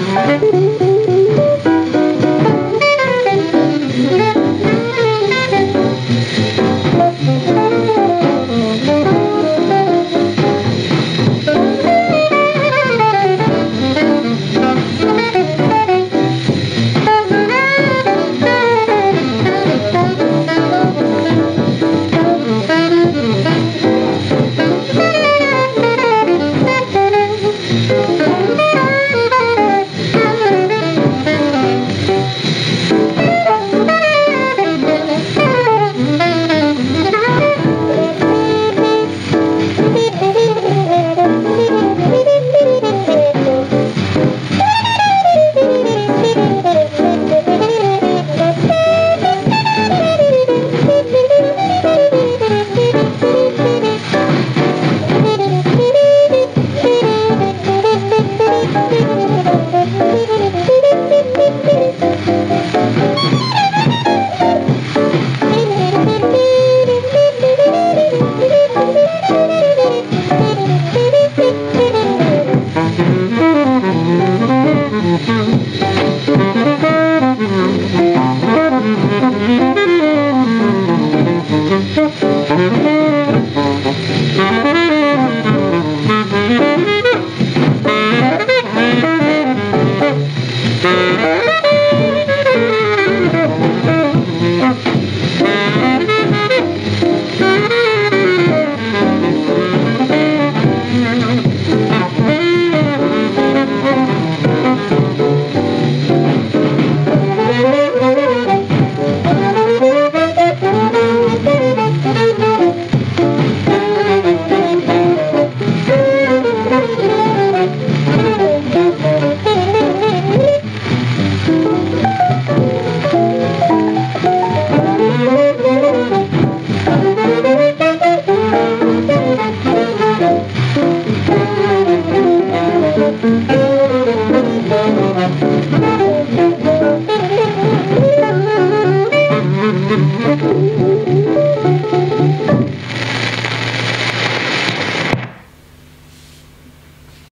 Gracias. Mm-hmm. Thank you.